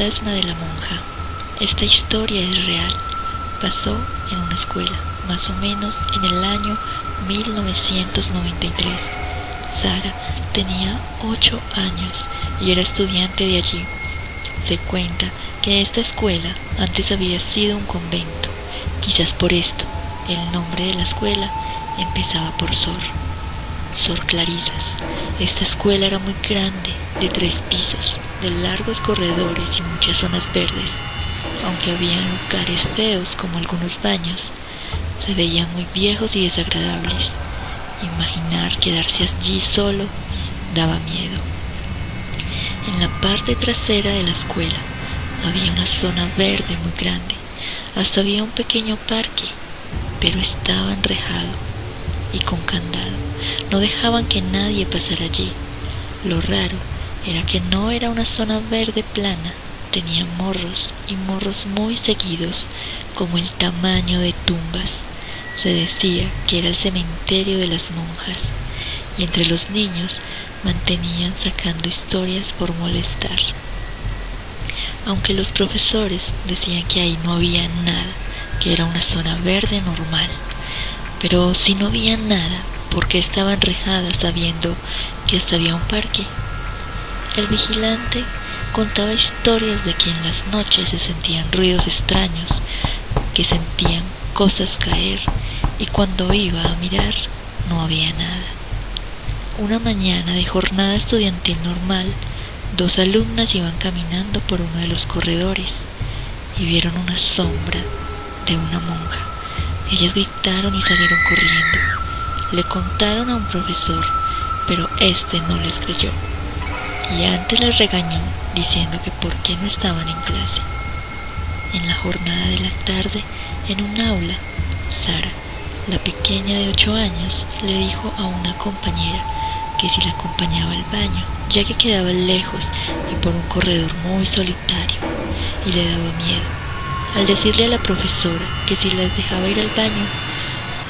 fantasma de la monja. Esta historia es real. Pasó en una escuela, más o menos en el año 1993. Sara tenía 8 años y era estudiante de allí. Se cuenta que esta escuela antes había sido un convento. Quizás por esto el nombre de la escuela empezaba por Sor. Sor Clarisas. Esta escuela era muy grande, de tres pisos, de largos corredores y muchas zonas verdes. Aunque había lugares feos como algunos baños, se veían muy viejos y desagradables. Imaginar quedarse allí solo daba miedo. En la parte trasera de la escuela había una zona verde muy grande. Hasta había un pequeño parque, pero estaba enrejado y con candado. No dejaban que nadie pasara allí. Lo raro era que no era una zona verde plana, tenía morros y morros muy seguidos, como el tamaño de tumbas. Se decía que era el cementerio de las monjas, y entre los niños mantenían sacando historias por molestar. Aunque los profesores decían que ahí no había nada, que era una zona verde normal. Pero si no había nada, ¿por qué estaban enrejada sabiendo que hasta había un parque? El vigilante contaba historias de que en las noches se sentían ruidos extraños, que sentían cosas caer y cuando iba a mirar no había nada. Una mañana de jornada estudiantil normal, dos alumnas iban caminando por uno de los corredores y vieron una sombra de una monja. Ellas gritaron y salieron corriendo. Le contaron a un profesor, pero este no les creyó. Y antes les regañó diciendo que por qué no estaban en clase. En la jornada de la tarde, en un aula, Sara, la pequeña de ocho años, le dijo a una compañera que si la acompañaba al baño, ya que quedaba lejos y por un corredor muy solitario, y le daba miedo. Al decirle a la profesora que si las dejaba ir al baño,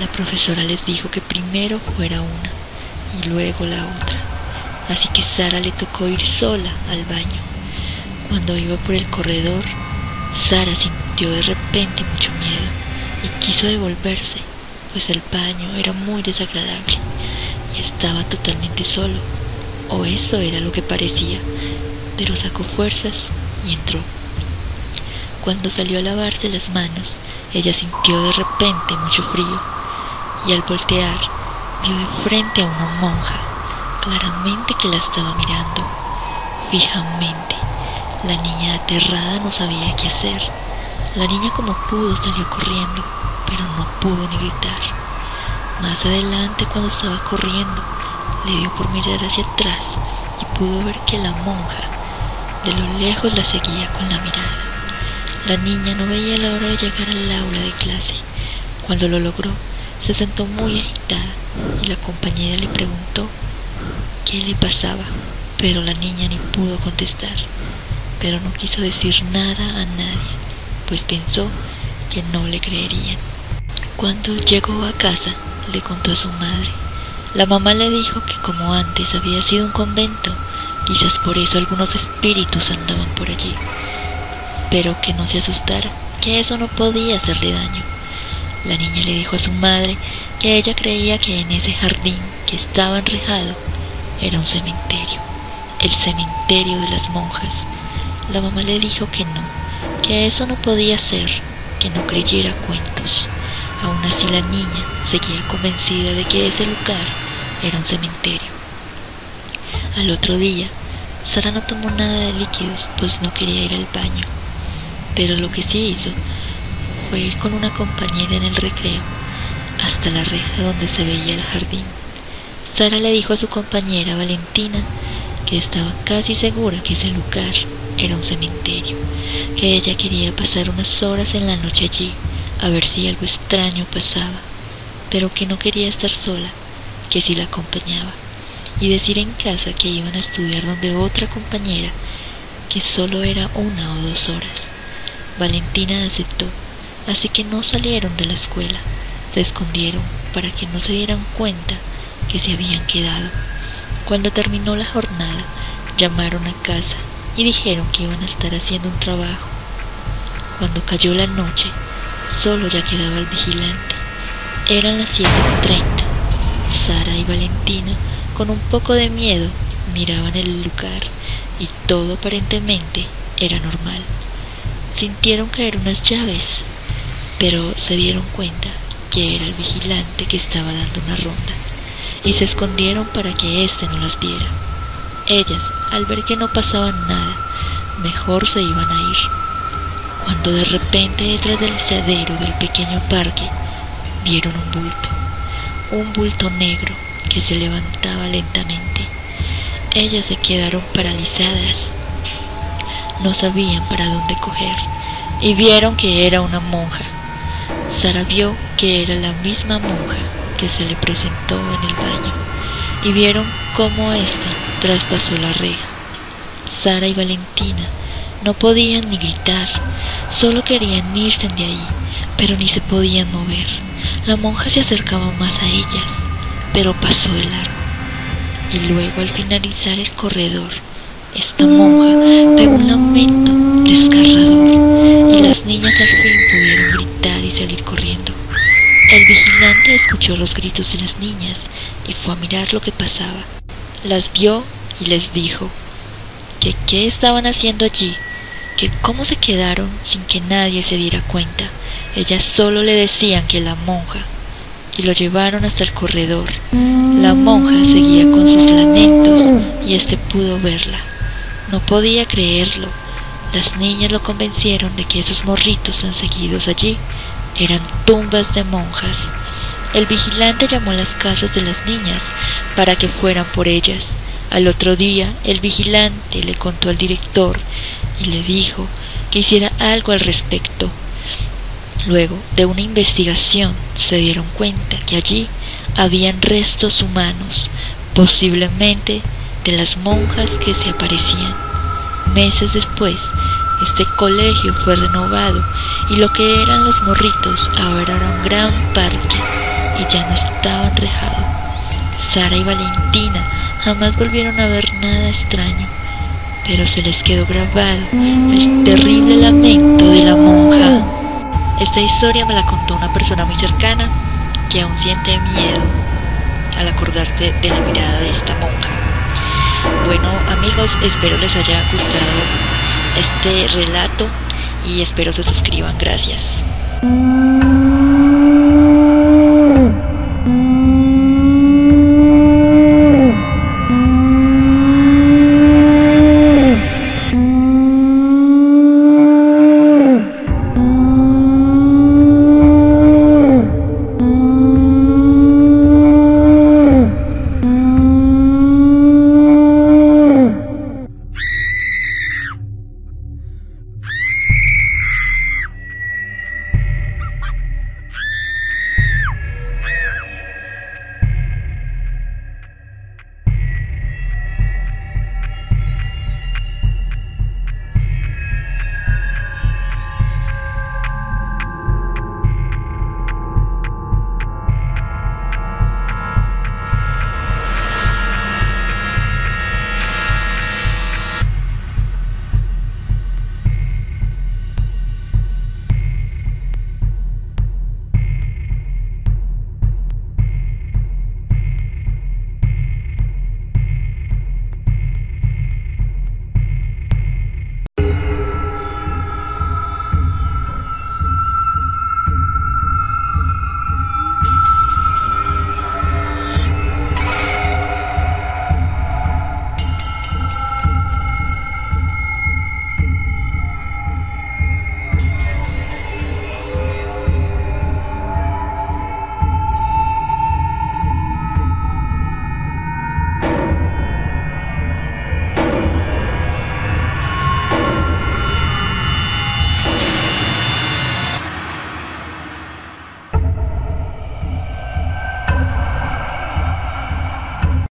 la profesora les dijo que primero fuera una y luego la otra. Así que Sara le tocó ir sola al baño. Cuando iba por el corredor, Sara sintió de repente mucho miedo y quiso devolverse, pues el baño era muy desagradable y estaba totalmente solo, o eso era lo que parecía, pero sacó fuerzas y entró. Cuando salió a lavarse las manos, ella sintió de repente mucho frío y al voltear vio de frente a una monja, claramente que la estaba mirando fijamente. La niña aterrada no sabía qué hacer. La niña como pudo salió corriendo, pero no pudo ni gritar. Más adelante cuando estaba corriendo, le dio por mirar hacia atrás y pudo ver que la monja de lo lejos la seguía con la mirada. La niña no veía la hora de llegar al aula de clase. Cuando lo logró, se sentó muy agitada y la compañera le preguntó qué le pasaba, pero la niña ni pudo contestar. Pero no quiso decir nada a nadie, pues pensó que no le creerían. Cuando llegó a casa, le contó a su madre. La mamá le dijo que como antes había sido un convento, quizás por eso algunos espíritus andaban por allí pero que no se asustara, que eso no podía hacerle daño. La niña le dijo a su madre que ella creía que en ese jardín que estaba enrejado era un cementerio, el cementerio de las monjas. La mamá le dijo que no, que eso no podía ser, que no creyera cuentos. Aún así la niña seguía convencida de que ese lugar era un cementerio. Al otro día, Sara no tomó nada de líquidos, pues no quería ir al baño pero lo que sí hizo fue ir con una compañera en el recreo hasta la reja donde se veía el jardín. Sara le dijo a su compañera Valentina que estaba casi segura que ese lugar era un cementerio, que ella quería pasar unas horas en la noche allí a ver si algo extraño pasaba, pero que no quería estar sola, que si la acompañaba, y decir en casa que iban a estudiar donde otra compañera, que solo era una o dos horas. Valentina aceptó, así que no salieron de la escuela, se escondieron para que no se dieran cuenta que se habían quedado. Cuando terminó la jornada, llamaron a casa y dijeron que iban a estar haciendo un trabajo. Cuando cayó la noche, solo ya quedaba el vigilante. Eran las 7.30. Sara y Valentina, con un poco de miedo, miraban el lugar y todo aparentemente era normal. Sintieron caer unas llaves, pero se dieron cuenta que era el vigilante que estaba dando una ronda y se escondieron para que éste no las viera. Ellas, al ver que no pasaba nada, mejor se iban a ir. Cuando de repente detrás del seadero del pequeño parque vieron un bulto, un bulto negro que se levantaba lentamente. Ellas se quedaron paralizadas. No sabían para dónde coger y vieron que era una monja. Sara vio que era la misma monja que se le presentó en el baño y vieron cómo ésta traspasó la reja. Sara y Valentina no podían ni gritar, solo querían irse de ahí, pero ni se podían mover. La monja se acercaba más a ellas, pero pasó de largo. Y luego al finalizar el corredor, esta monja pegó un lamento desgarrador y las niñas al fin pudieron gritar y salir corriendo. El vigilante escuchó los gritos de las niñas y fue a mirar lo que pasaba. Las vio y les dijo que qué estaban haciendo allí, que cómo se quedaron sin que nadie se diera cuenta. Ellas solo le decían que la monja y lo llevaron hasta el corredor. La monja seguía con sus lamentos y éste pudo verla. No podía creerlo. Las niñas lo convencieron de que esos morritos tan seguidos allí eran tumbas de monjas. El vigilante llamó a las casas de las niñas para que fueran por ellas. Al otro día, el vigilante le contó al director y le dijo que hiciera algo al respecto. Luego de una investigación se dieron cuenta que allí habían restos humanos, posiblemente de las monjas que se aparecían. Meses después, este colegio fue renovado y lo que eran los morritos ahora era un gran parque y ya no estaba enrejado. Sara y Valentina jamás volvieron a ver nada extraño, pero se les quedó grabado el terrible lamento de la monja. Esta historia me la contó una persona muy cercana que aún siente miedo al acordarte de la mirada de esta monja. Bueno amigos, espero les haya gustado este relato y espero se suscriban. Gracias.